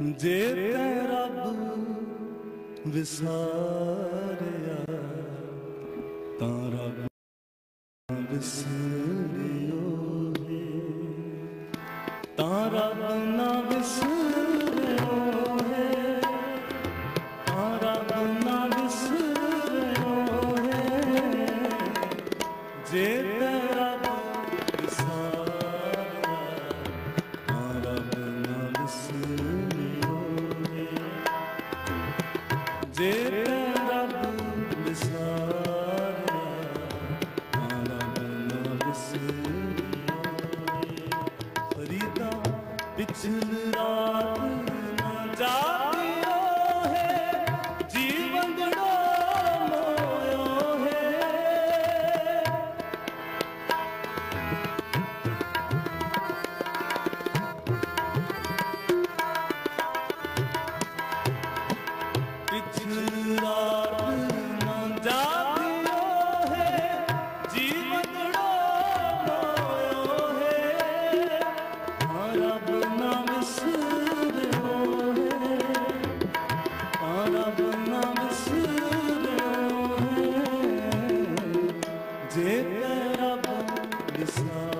ਜੇ ਤੈ ਰੱਬ ਵਿਸਾਰਿਆ ਤਾਂ ਰੱਬ ਵਿਸਾਰਿਆ। Yeah. love.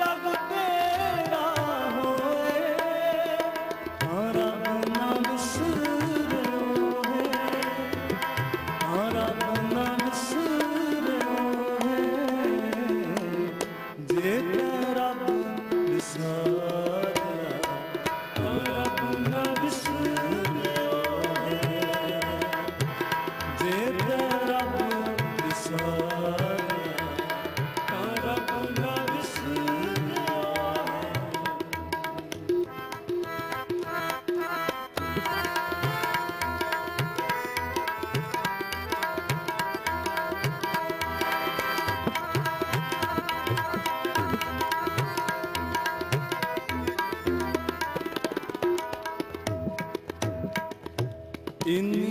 إني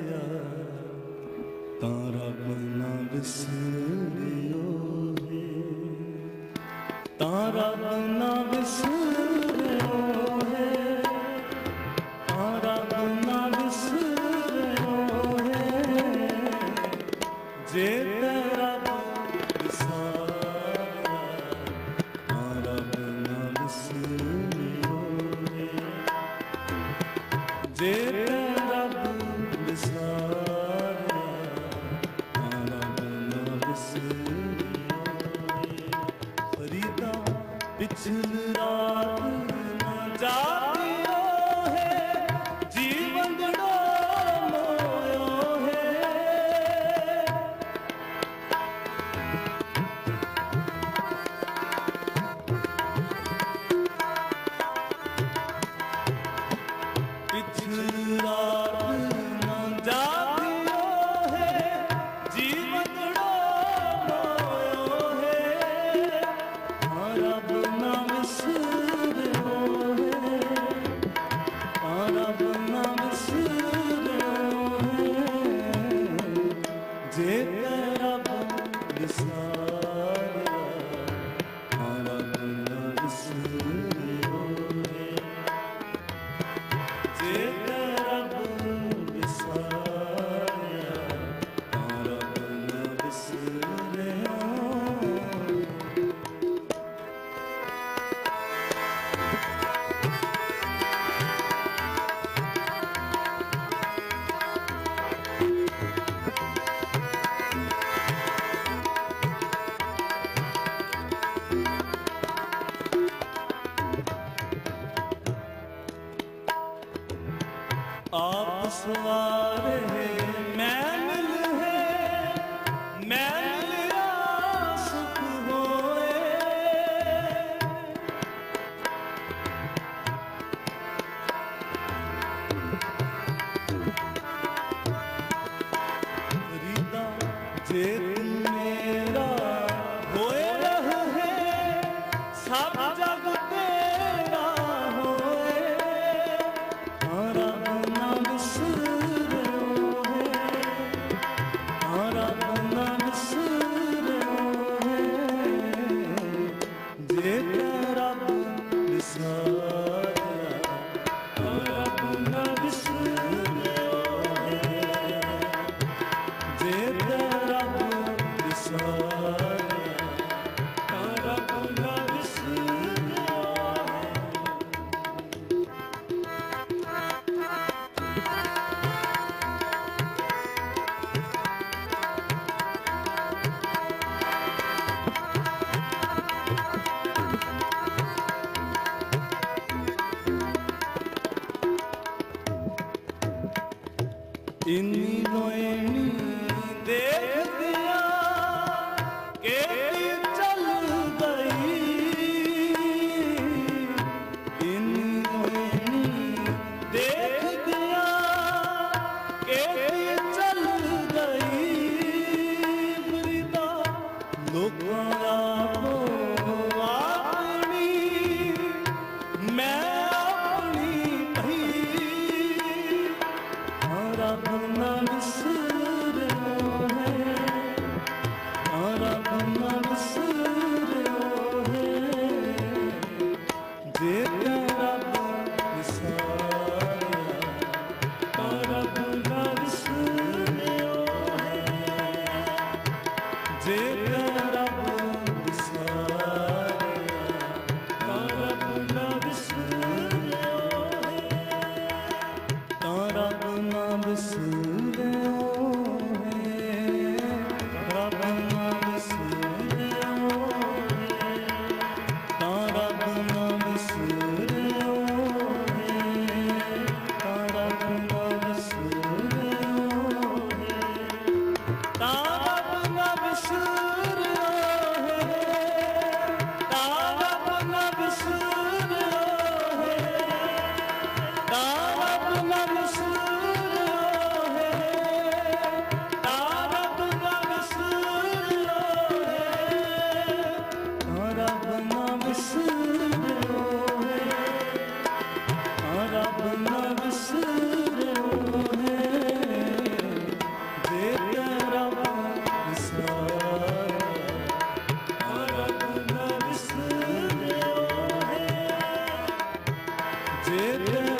ਤਾਂ ਰੱਬ ਨਾ ਵਿਸਰਿਓ ਰੇ ਤਾਂ ਰੱਬ ਨਾ ਵਿਸਰਿਓ bitter that I ਤੇ ਰੱਬ ਨਿਸਾਨ 好 in noi Eita.